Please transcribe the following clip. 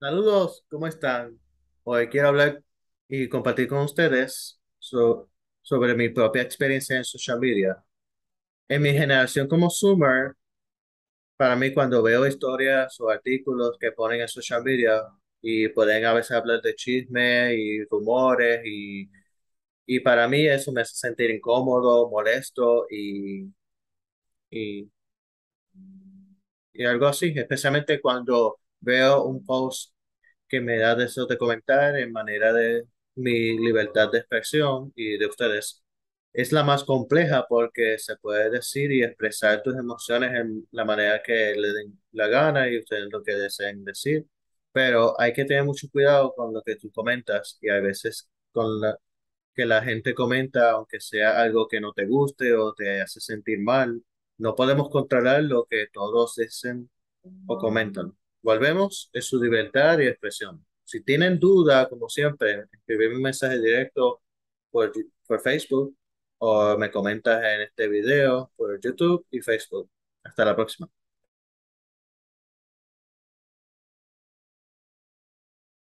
Saludos, ¿cómo están? Hoy quiero hablar y compartir con ustedes so- sobre mi propia experiencia en social media. En mi generación como Zoomer, para mí cuando veo historias o artículos que ponen en social media y pueden a veces hablar de chisme y rumores y, y para mí eso me hace sentir incómodo, molesto y, y, y algo así, especialmente cuando veo un post que me da deseo de comentar en manera de mi libertad de expresión y de ustedes. Es la más compleja porque se puede decir y expresar tus emociones en la manera que le den la gana y ustedes lo que deseen decir, pero hay que tener mucho cuidado con lo que tú comentas y hay veces con la que la gente comenta, aunque sea algo que no te guste o te hace sentir mal, no podemos controlar lo que todos dicen o comentan. Volvemos, es su libertad y expresión. Si tienen duda, como siempre, escribirme un mensaje directo por, por Facebook o me comentas en este video por YouTube y Facebook. Hasta la próxima.